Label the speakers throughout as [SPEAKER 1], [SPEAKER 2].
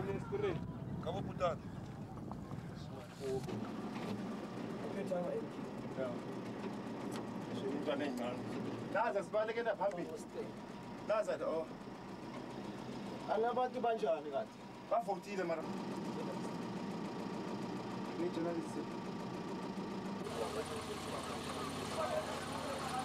[SPEAKER 1] Bine este
[SPEAKER 2] rei. Кого куда? Da seid bana gida pambi. Da seid o. Allah ba ki banja ni gat. Ba fauti da mara. Ni tunani sai.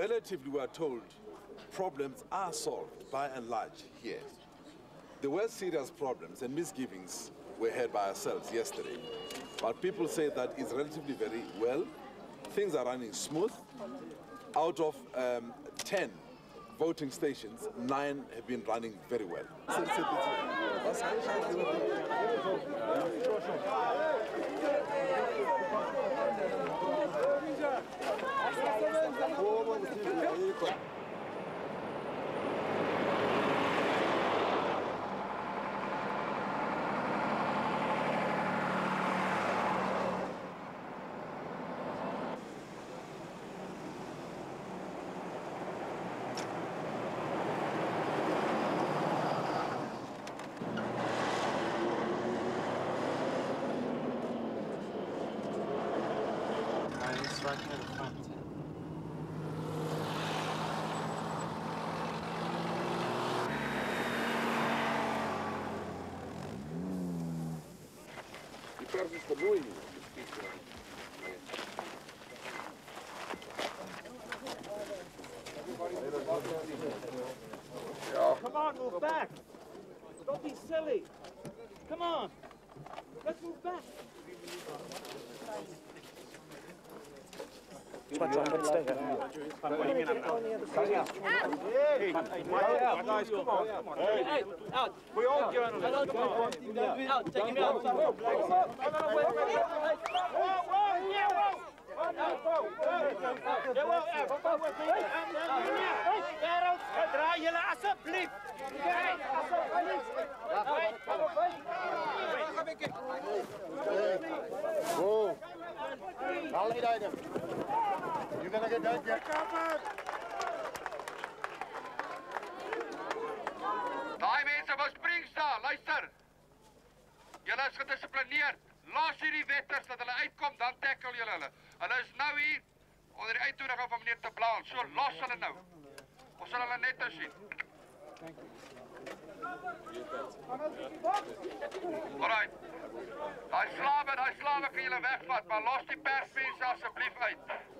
[SPEAKER 1] Relatively, we are told problems are solved by and large here. There were serious problems and misgivings were heard by ourselves yesterday. But people say that it's relatively very well. Things are running smooth. Out of um, 10 voting stations, nine have been running very well.
[SPEAKER 3] It's right near the front.
[SPEAKER 4] Come on, move back. Don't be silly. Come on. Let's move back. But I would stay Hey, guys, come on, come on. Hey, out. We're all journalists. Come on.
[SPEAKER 5] Out, take him out. No, no, wait, wait, wait. Whoa, whoa, yeah, whoa.
[SPEAKER 4] Kerels, draai jullie alsjeblieft.
[SPEAKER 2] Go. Alsjeblieft! niet uit. You're gonna get done. Get
[SPEAKER 6] Daai mense wou spring staan, luister. Julle is gedissiplineerd. Los hierdie wetters dat hulle uitkom, dan tackle julle hulle. Hulle is nou hier onder die uitnodiging van meneer Te Blaan. So los hulle nou. Ons sal hulle net nou sien. Alright. Daai slawe, daai slawe kan julle wegvat, maar los die persmense asseblief uit.